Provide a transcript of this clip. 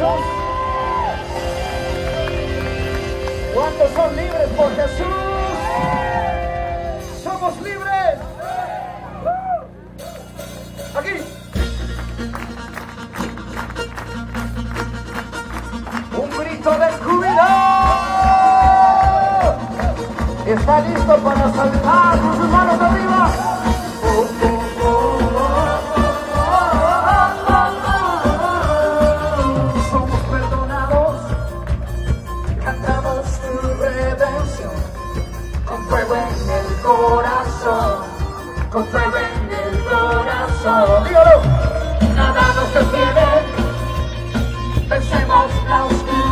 Jesús. ¿Cuántos son libres por Jesús? Somos libres. Aquí. Un grito de júbilo. Está listo para saltar sus manos. El corazón, con fuego en el corazón. Dígalo. Nada nos detiene, vencemos la oscuridad.